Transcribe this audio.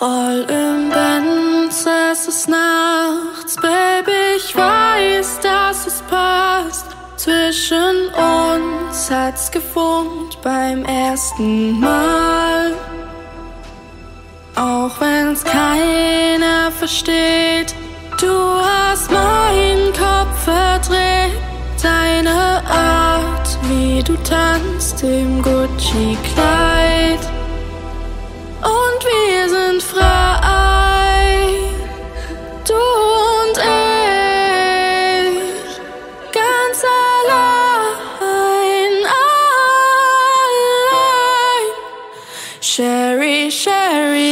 Roll im Benz, es ist nachts, Baby, ich weiß, dass es passt. Zwischen uns hat's gefunkt beim ersten Mal. Auch wenn's keiner versteht, du hast meinen Kopf verdreht. Deine Art, wie du tanzt im Gucci-Kleid. Sind frei, du und ich, ganz allein, allein. Sherry, Sherry,